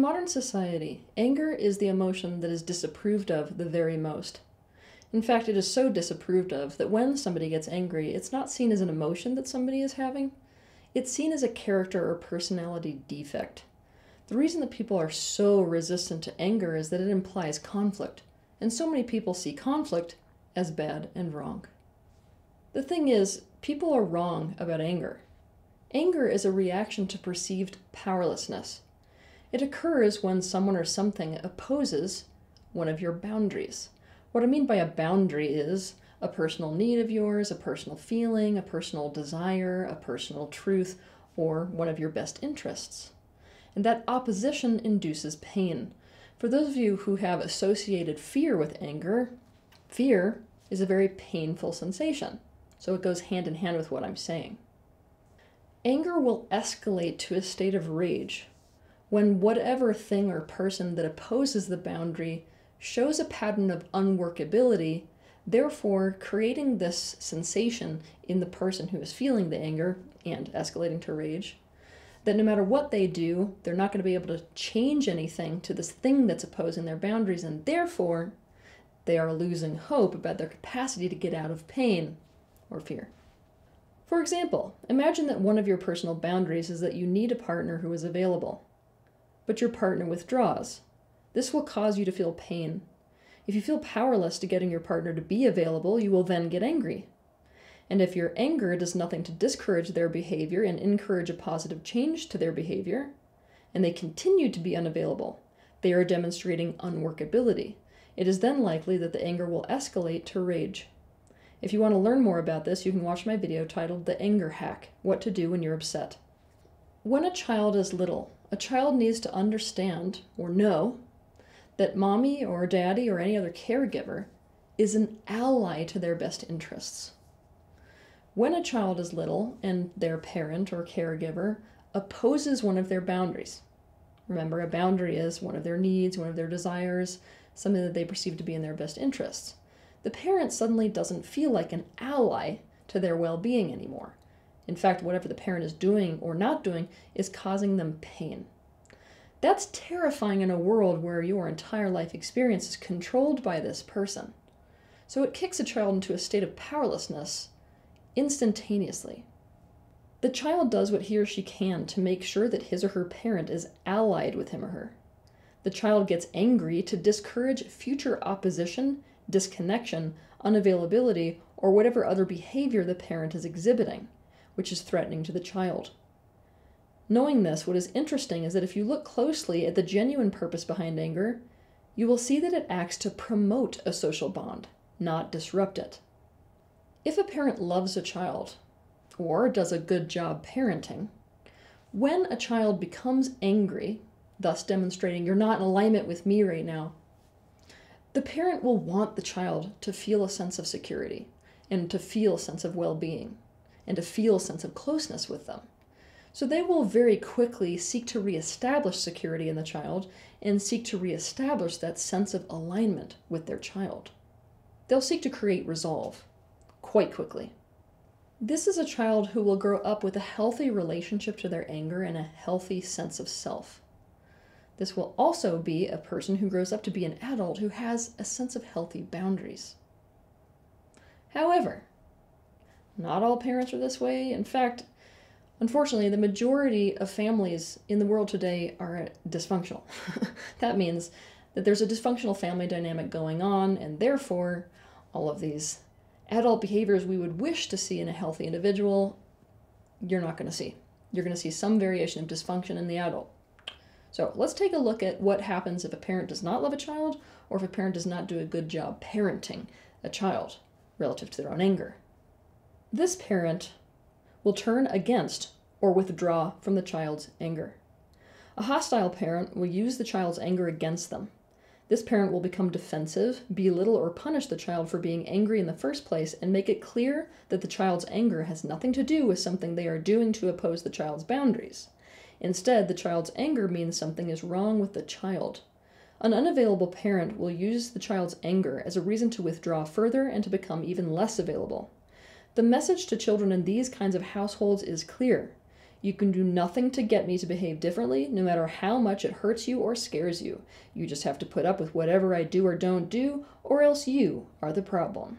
In modern society, anger is the emotion that is disapproved of the very most. In fact, it is so disapproved of that when somebody gets angry, it's not seen as an emotion that somebody is having, it's seen as a character or personality defect. The reason that people are so resistant to anger is that it implies conflict, and so many people see conflict as bad and wrong. The thing is, people are wrong about anger. Anger is a reaction to perceived powerlessness. It occurs when someone or something opposes one of your boundaries. What I mean by a boundary is a personal need of yours, a personal feeling, a personal desire, a personal truth, or one of your best interests. And that opposition induces pain. For those of you who have associated fear with anger, fear is a very painful sensation. So it goes hand in hand with what I'm saying. Anger will escalate to a state of rage when whatever thing or person that opposes the boundary shows a pattern of unworkability, therefore creating this sensation in the person who is feeling the anger and escalating to rage that no matter what they do, they're not going to be able to change anything to this thing that's opposing their boundaries, and therefore they are losing hope about their capacity to get out of pain or fear. For example, imagine that one of your personal boundaries is that you need a partner who is available, but your partner withdraws. This will cause you to feel pain. If you feel powerless to getting your partner to be available, you will then get angry. And if your anger does nothing to discourage their behavior and encourage a positive change to their behavior, and they continue to be unavailable, they are demonstrating unworkability. It is then likely that the anger will escalate to rage. If you want to learn more about this, you can watch my video titled The Anger Hack What to Do When You're Upset. When a child is little, a child needs to understand or know that mommy or daddy or any other caregiver is an ally to their best interests. When a child is little and their parent or caregiver opposes one of their boundaries, remember a boundary is one of their needs, one of their desires, something that they perceive to be in their best interests the parent suddenly doesn't feel like an ally to their well being anymore. In fact, whatever the parent is doing or not doing is causing them pain. That's terrifying in a world where your entire life experience is controlled by this person. So it kicks a child into a state of powerlessness instantaneously. The child does what he or she can to make sure that his or her parent is allied with him or her. The child gets angry to discourage future opposition disconnection, unavailability, or whatever other behavior the parent is exhibiting, which is threatening to the child. Knowing this, what is interesting is that if you look closely at the genuine purpose behind anger, you will see that it acts to promote a social bond, not disrupt it. If a parent loves a child, or does a good job parenting, when a child becomes angry, thus demonstrating you're not in alignment with me right now, the parent will want the child to feel a sense of security and to feel a sense of well being and to feel a sense of closeness with them. So they will very quickly seek to reestablish security in the child and seek to reestablish that sense of alignment with their child. They'll seek to create resolve quite quickly. This is a child who will grow up with a healthy relationship to their anger and a healthy sense of self. This will also be a person who grows up to be an adult who has a sense of healthy boundaries. However, not all parents are this way. In fact, unfortunately, the majority of families in the world today are dysfunctional. that means that there's a dysfunctional family dynamic going on, and therefore, all of these adult behaviors we would wish to see in a healthy individual, you're not going to see. You're going to see some variation of dysfunction in the adult. So let's take a look at what happens if a parent does not love a child or if a parent does not do a good job parenting a child relative to their own anger. This parent will turn against or withdraw from the child's anger. A hostile parent will use the child's anger against them. This parent will become defensive, belittle or punish the child for being angry in the first place, and make it clear that the child's anger has nothing to do with something they are doing to oppose the child's boundaries. Instead, the child's anger means something is wrong with the child. An unavailable parent will use the child's anger as a reason to withdraw further and to become even less available. The message to children in these kinds of households is clear. You can do nothing to get me to behave differently, no matter how much it hurts you or scares you. You just have to put up with whatever I do or don't do, or else you are the problem.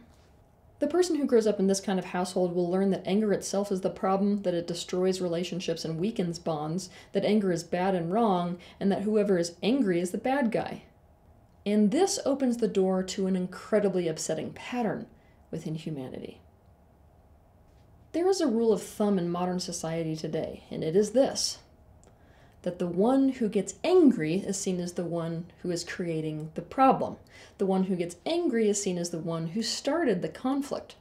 The person who grows up in this kind of household will learn that anger itself is the problem, that it destroys relationships and weakens bonds, that anger is bad and wrong, and that whoever is angry is the bad guy. And this opens the door to an incredibly upsetting pattern within humanity. There is a rule of thumb in modern society today, and it is this that the one who gets angry is seen as the one who is creating the problem. The one who gets angry is seen as the one who started the conflict.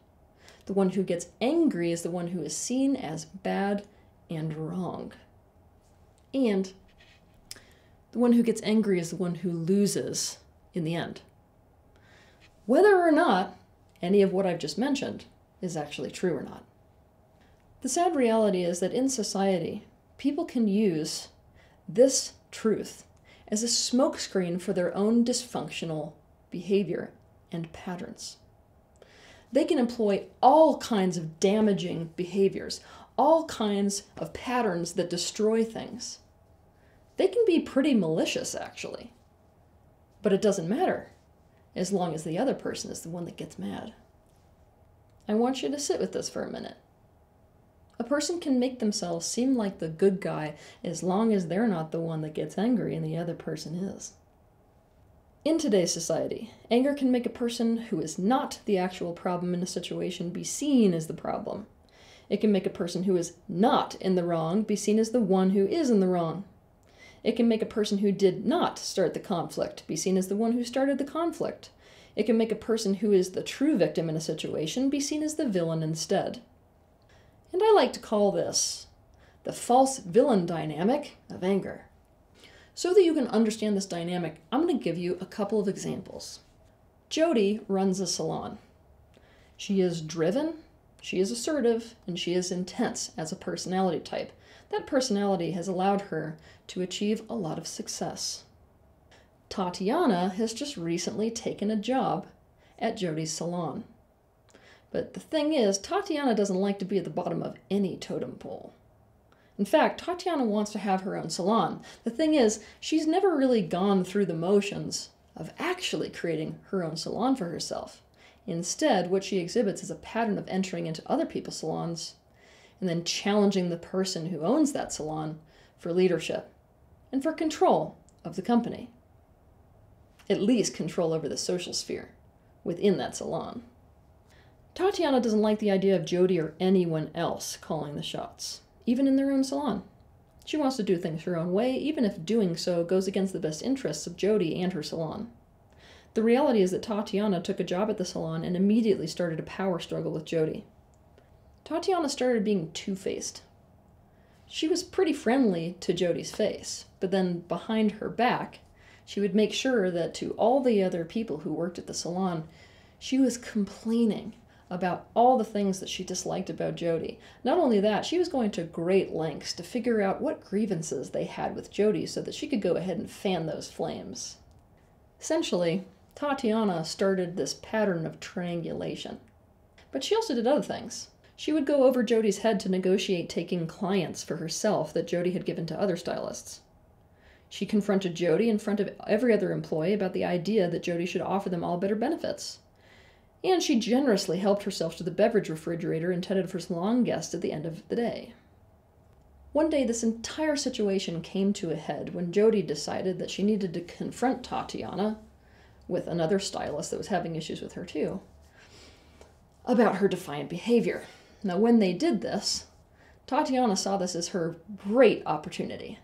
The one who gets angry is the one who is seen as bad and wrong. And the one who gets angry is the one who loses in the end. Whether or not any of what I've just mentioned is actually true or not. The sad reality is that in society, people can use this truth as a smokescreen for their own dysfunctional behavior and patterns. They can employ all kinds of damaging behaviors, all kinds of patterns that destroy things. They can be pretty malicious, actually. But it doesn't matter as long as the other person is the one that gets mad. I want you to sit with this for a minute. A person can make themselves seem like the good guy as long as they're not the one that gets angry and the other person is. In today's society, anger can make a person who is not the actual problem in a situation be seen as the problem. It can make a person who is not in the wrong be seen as the one who is in the wrong. It can make a person who did not start the conflict be seen as the one who started the conflict. It can make a person who is the true victim in a situation be seen as the villain instead. And I like to call this the false villain dynamic of anger. So that you can understand this dynamic, I'm going to give you a couple of examples. Jody runs a salon. She is driven, she is assertive, and she is intense as a personality type. That personality has allowed her to achieve a lot of success. Tatiana has just recently taken a job at Jody's salon. But the thing is, Tatiana doesn't like to be at the bottom of any totem pole. In fact, Tatiana wants to have her own salon. The thing is, she's never really gone through the motions of actually creating her own salon for herself. Instead, what she exhibits is a pattern of entering into other people's salons and then challenging the person who owns that salon for leadership and for control of the company. At least control over the social sphere within that salon. Tatiana doesn't like the idea of Jody or anyone else calling the shots, even in their own salon. She wants to do things her own way, even if doing so goes against the best interests of Jody and her salon. The reality is that Tatiana took a job at the salon and immediately started a power struggle with Jody. Tatiana started being two faced. She was pretty friendly to Jody's face, but then behind her back, she would make sure that to all the other people who worked at the salon, she was complaining about all the things that she disliked about Jody. Not only that, she was going to great lengths to figure out what grievances they had with Jody so that she could go ahead and fan those flames. Essentially, Tatiana started this pattern of triangulation. But she also did other things. She would go over Jody's head to negotiate taking clients for herself that Jody had given to other stylists. She confronted Jody in front of every other employee about the idea that Jody should offer them all better benefits and she generously helped herself to the beverage refrigerator intended for salon guests at the end of the day. One day, this entire situation came to a head when Jody decided that she needed to confront Tatiana with another stylist that was having issues with her too about her defiant behavior. Now, when they did this, Tatiana saw this as her great opportunity.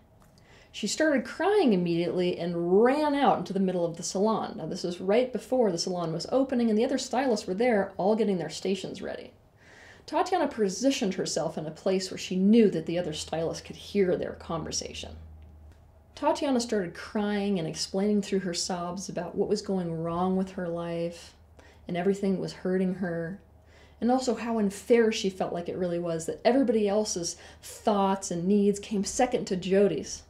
She started crying immediately and ran out into the middle of the salon. Now, this was right before the salon was opening, and the other stylists were there, all getting their stations ready. Tatiana positioned herself in a place where she knew that the other stylists could hear their conversation. Tatiana started crying and explaining through her sobs about what was going wrong with her life and everything was hurting her, and also how unfair she felt like it really was that everybody else's thoughts and needs came second to Jody's.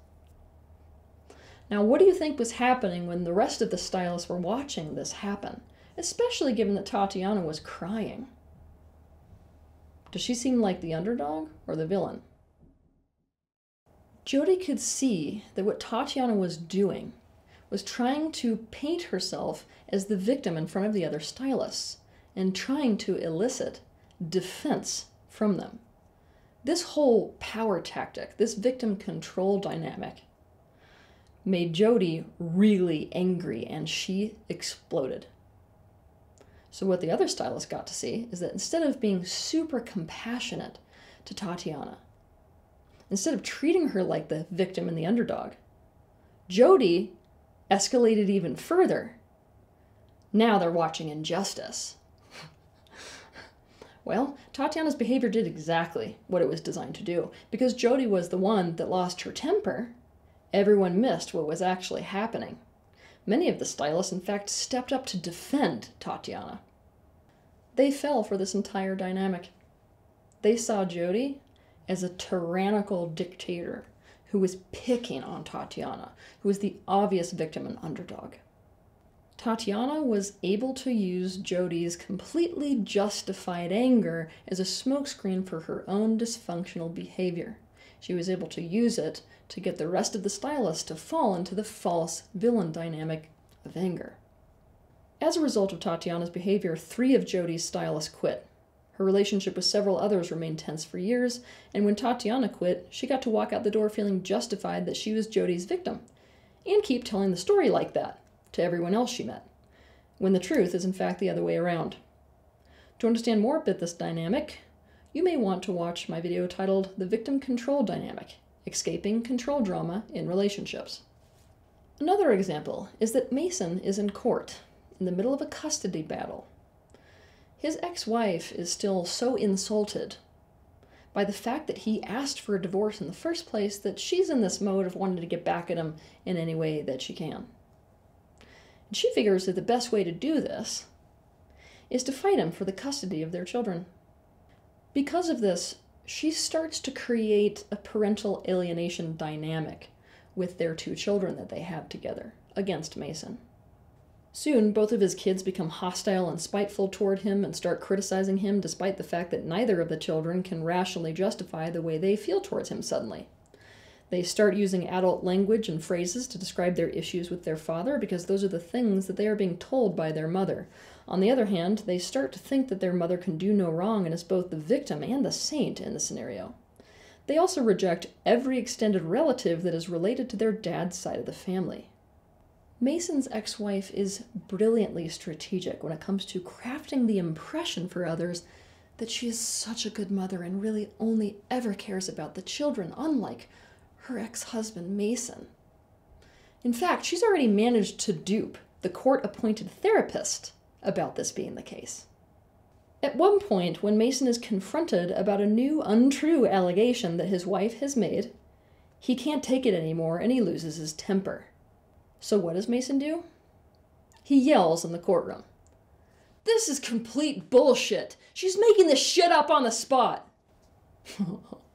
Now, what do you think was happening when the rest of the stylists were watching this happen? Especially given that Tatiana was crying. Does she seem like the underdog or the villain? Jody could see that what Tatiana was doing was trying to paint herself as the victim in front of the other stylists and trying to elicit defense from them. This whole power tactic, this victim control dynamic, made Jody really angry and she exploded. So, what the other stylist got to see is that instead of being super compassionate to Tatiana, instead of treating her like the victim and the underdog, Jody escalated even further. Now they're watching injustice. well, Tatiana's behavior did exactly what it was designed to do. Because Jody was the one that lost her temper, everyone missed what was actually happening. Many of the stylists, in fact, stepped up to defend Tatiana. They fell for this entire dynamic. They saw Jody as a tyrannical dictator who was picking on Tatiana, who was the obvious victim and underdog. Tatiana was able to use Jody's completely justified anger as a smokescreen for her own dysfunctional behavior. She was able to use it to get the rest of the stylists to fall into the false villain dynamic of anger. As a result of Tatiana's behavior, three of Jody's stylists quit. Her relationship with several others remained tense for years, and when Tatiana quit, she got to walk out the door feeling justified that she was Jody's victim, and keep telling the story like that to everyone else she met, when the truth is in fact the other way around. To understand more about this dynamic, you may want to watch my video titled The Victim Control Dynamic Escaping Control Drama in Relationships. Another example is that Mason is in court in the middle of a custody battle his ex wife is still so insulted by the fact that he asked for a divorce in the first place that she's in this mode of wanting to get back at him in any way that she can. And she figures that the best way to do this is to fight him for the custody of their children. Because of this, she starts to create a parental alienation dynamic with their two children that they have together against Mason. Soon, both of his kids become hostile and spiteful toward him and start criticizing him, despite the fact that neither of the children can rationally justify the way they feel towards him suddenly. They start using adult language and phrases to describe their issues with their father because those are the things that they are being told by their mother. On the other hand, they start to think that their mother can do no wrong and is both the victim and the saint in the scenario. They also reject every extended relative that is related to their dad's side of the family. Mason's ex wife is brilliantly strategic when it comes to crafting the impression for others that she is such a good mother and really only ever cares about the children, unlike her ex husband, Mason. In fact, she's already managed to dupe the court appointed therapist about this being the case. At one point, when Mason is confronted about a new untrue allegation that his wife has made, he can't take it anymore and he loses his temper. So what does Mason do? He yells in the courtroom. This is complete bullshit. She's making this shit up on the spot.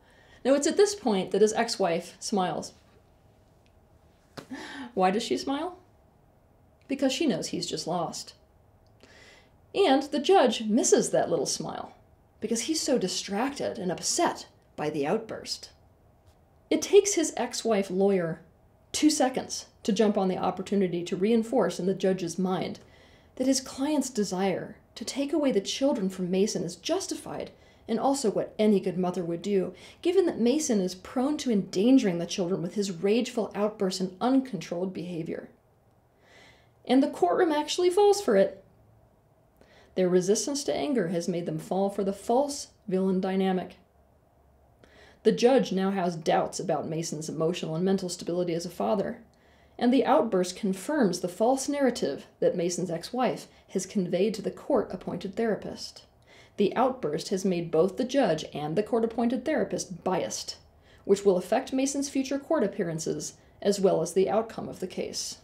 now it's at this point that his ex wife smiles. Why does she smile? Because she knows he's just lost. And the judge misses that little smile because he's so distracted and upset by the outburst. It takes his ex wife lawyer two seconds to jump on the opportunity to reinforce in the judge's mind that his client's desire to take away the children from Mason is justified and also what any good mother would do, given that Mason is prone to endangering the children with his rageful outbursts and uncontrolled behavior. And the courtroom actually falls for it. Their resistance to anger has made them fall for the false villain dynamic. The judge now has doubts about Mason's emotional and mental stability as a father, and the outburst confirms the false narrative that Mason's ex wife has conveyed to the court appointed therapist. The outburst has made both the judge and the court appointed therapist biased, which will affect Mason's future court appearances as well as the outcome of the case.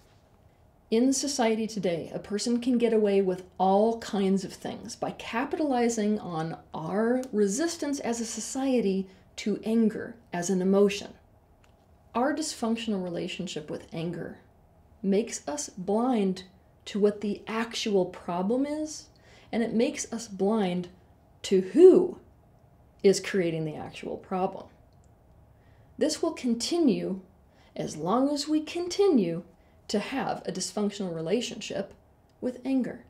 In society today, a person can get away with all kinds of things by capitalizing on our resistance as a society to anger as an emotion. Our dysfunctional relationship with anger makes us blind to what the actual problem is, and it makes us blind to who is creating the actual problem. This will continue as long as we continue to have a dysfunctional relationship with anger.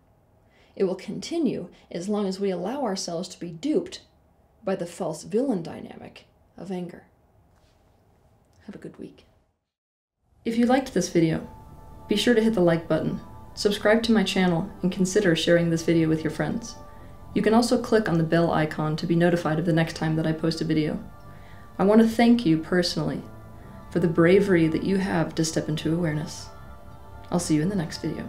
It will continue as long as we allow ourselves to be duped by the false villain dynamic of anger. Have a good week. If you liked this video, be sure to hit the like button, subscribe to my channel, and consider sharing this video with your friends. You can also click on the bell icon to be notified of the next time that I post a video. I want to thank you personally for the bravery that you have to step into awareness. I'll see you in the next video.